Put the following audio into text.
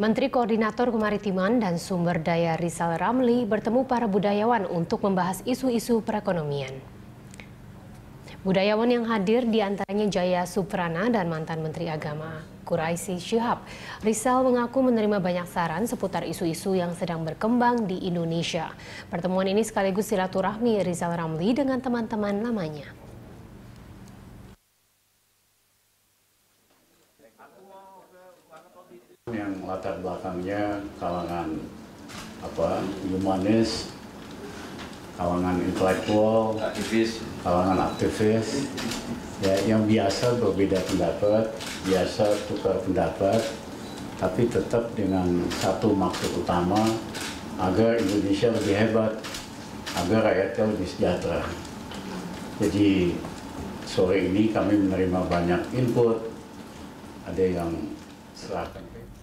Menteri Koordinator Kemaritiman dan Sumber Daya Rizal Ramli bertemu para budayawan untuk membahas isu-isu perekonomian. Budayawan yang hadir di antaranya Jaya Suprana dan mantan Menteri Agama Kuraisi Syihab. Rizal mengaku menerima banyak saran seputar isu-isu yang sedang berkembang di Indonesia. Pertemuan ini sekaligus silaturahmi Rizal Ramli dengan teman-teman lamanya. Yang latar belakangnya kalangan apa humanis, kalangan intelektual, aktivis. kalangan aktivis, ya yang biasa berbeda pendapat, biasa tukar pendapat, tapi tetap dengan satu maksud utama agar Indonesia lebih hebat, agar rakyatnya lebih sejahtera. Jadi sore ini kami menerima banyak input, ada yang So.